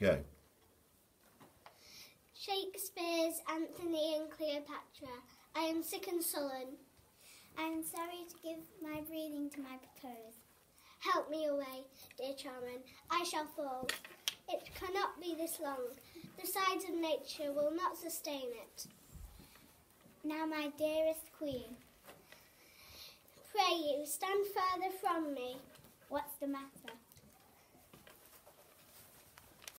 Go. Shakespeare's Antony and Cleopatra. I am sick and sullen. I am sorry to give my breathing to my betrothed. Help me away, dear Charmian. I shall fall. It cannot be this long. The sides of nature will not sustain it. Now, my dearest queen, Pray you, stand further from me. what's the matter?